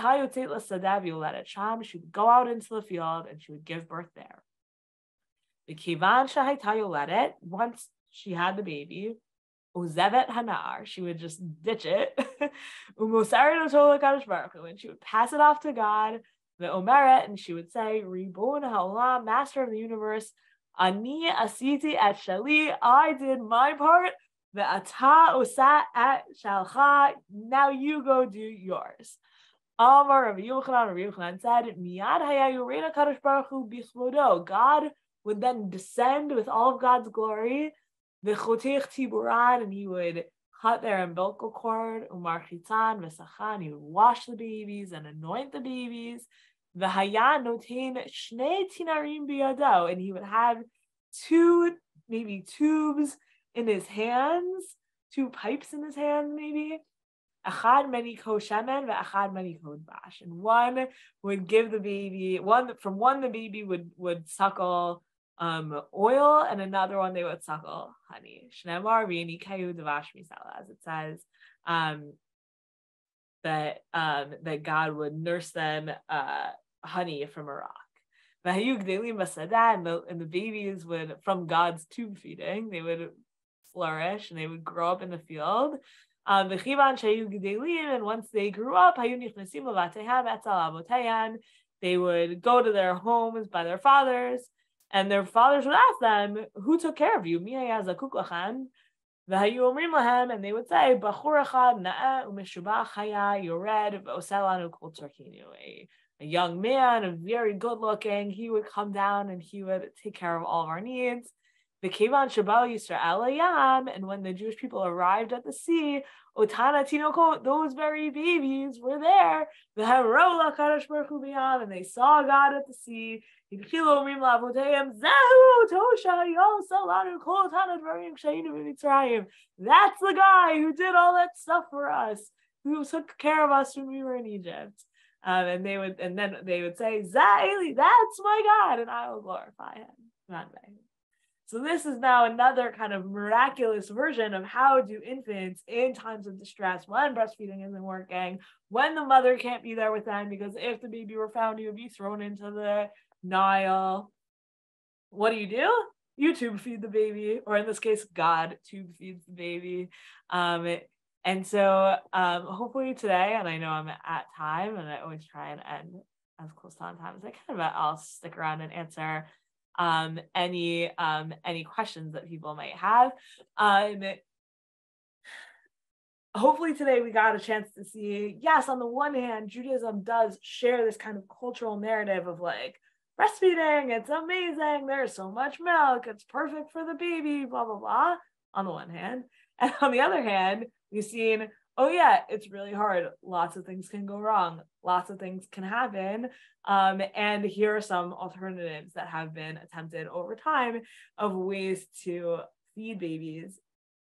go out into the field and she would give birth there. Once she had the baby, Uzevet Hanar, she would just ditch it. and she would pass it off to God, the Omeret, and she would say, Ribun Ha'olam, Master of the Universe, Ani asiti at shali. I did my part. The ata osa at shalcha. Now you go do yours. Amar Rabbi Yochanan, Rabbi Yochanan said, Miyad haya yorena kadosh baruch hu bichlodo. God would then descend with all of God's glory. The chotich tiburan, and he would cut their umbilical cord. Umar chitan v'sachan. He would wash the babies and anoint the babies. V'haya notain shnei tinarim biyado, and he would have two maybe tubes in his hands, two pipes in his hands maybe. Achad many ko shemen ve'achad many ko bash, and one would give the baby one from one the baby would would suckle um oil, and another one they would suckle honey. Shnemar v'ini kayu devash misala, as it says. Um, that um, that God would nurse them uh, honey from a rock. And the, and the babies would, from God's tube feeding, they would flourish and they would grow up in the field. Um, and once they grew up, they would go to their homes by their fathers, And their fathers would ask them, Who took care of you? And they would say, a young man, a very good looking, he would come down and he would take care of all of our needs. The Kevan Shabal Yisrael Yam, and when the Jewish people arrived at the sea, Otana Tinoko, those very babies were there. The Herola Kadosh Baruch and they saw God at the sea. That's the guy who did all that stuff for us, who took care of us when we were in Egypt. Um, and they would, and then they would say, Zeh Eli, that's my God, and I will glorify him. So this is now another kind of miraculous version of how do infants in times of distress, when breastfeeding isn't working, when the mother can't be there with them, because if the baby were found, he would be thrown into the Nile. What do you do? You tube feed the baby, or in this case, God tube feeds the baby. Um, and so um, hopefully today, and I know I'm at time, and I always try and end as close to on time as I can, but I'll stick around and answer um, any um, any questions that people might have. Um, hopefully today we got a chance to see yes on the one hand judaism does share this kind of cultural narrative of like breastfeeding, it's amazing. There's so much milk. It's perfect for the baby, blah, blah, blah, on the one hand. And on the other hand, we've seen, oh, yeah, it's really hard. Lots of things can go wrong. Lots of things can happen. Um, and here are some alternatives that have been attempted over time of ways to feed babies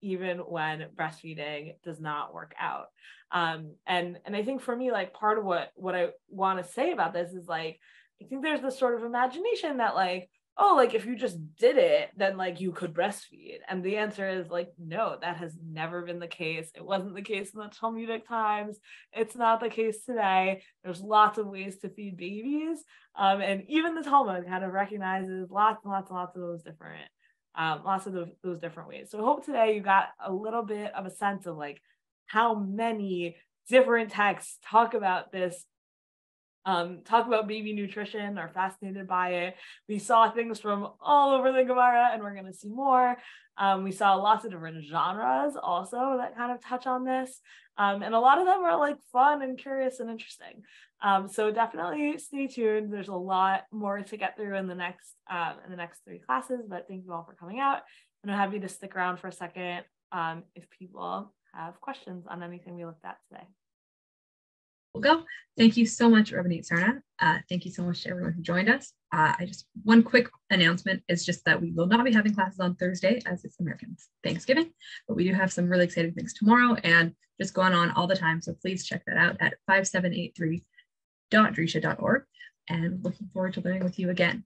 even when breastfeeding does not work out um, and and i think for me like part of what what i want to say about this is like I think there's this sort of imagination that like, oh, like if you just did it, then like you could breastfeed. And the answer is like, no, that has never been the case. It wasn't the case in the Talmudic times. It's not the case today. There's lots of ways to feed babies. Um, and even the Talmud kind of recognizes lots and lots and lots of those different, um, lots of those, those different ways. So I hope today you got a little bit of a sense of like how many different texts talk about this um, talk about baby nutrition, are fascinated by it. We saw things from all over the Gemara, and we're going to see more. Um, we saw lots of different genres also that kind of touch on this. Um, and a lot of them are like fun and curious and interesting. Um, so definitely stay tuned. There's a lot more to get through in the next um, in the next three classes. But thank you all for coming out, and I'm happy to stick around for a second um, if people have questions on anything we looked at today we'll go. Thank you so much, Rabbanit Sarna. Uh, thank you so much to everyone who joined us. Uh, I just one quick announcement is just that we will not be having classes on Thursday as it's American Thanksgiving, but we do have some really exciting things tomorrow and just going on all the time. So please check that out at 5783.drisha.org and looking forward to learning with you again.